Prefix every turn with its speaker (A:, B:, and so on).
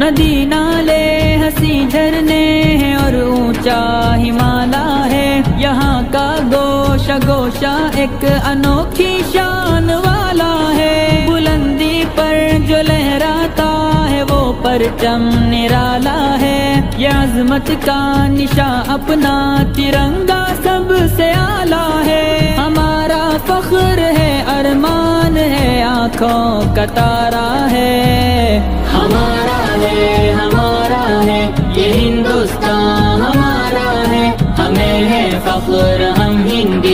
A: नदी नाले हँसी झरने हैं और ऊँचा हिमाला है। यहाँ का गोशा गोशा एक अनोखी शान वाला है। बुलंदी पर जो लहराता है, वो परचम निराला है। ये अजमत का निशा अपना तिरंगा सबसे आला है। हमारा फख्र है, अरमान है, आँखों का तारा है। ये हिंदुस्तान हमारा है हमें है फख्र हम हिंदी